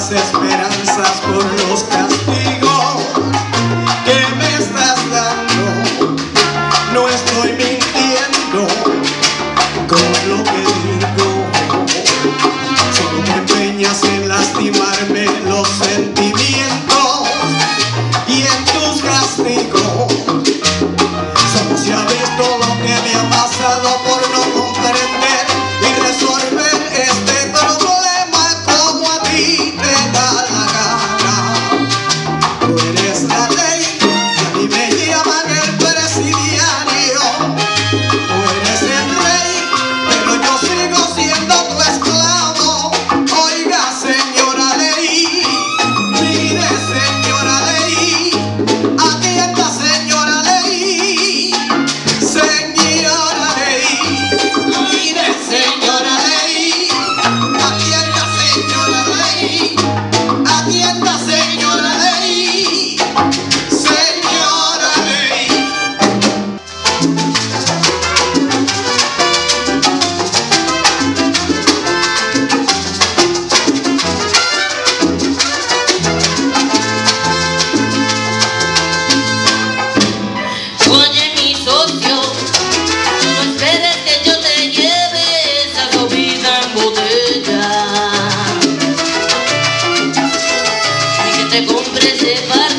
las esperanzas por los castigos que me estás dando. No estoy mintiendo con lo que digo. Solo me empeñas en lastimarme los sentidos. entregou é um presente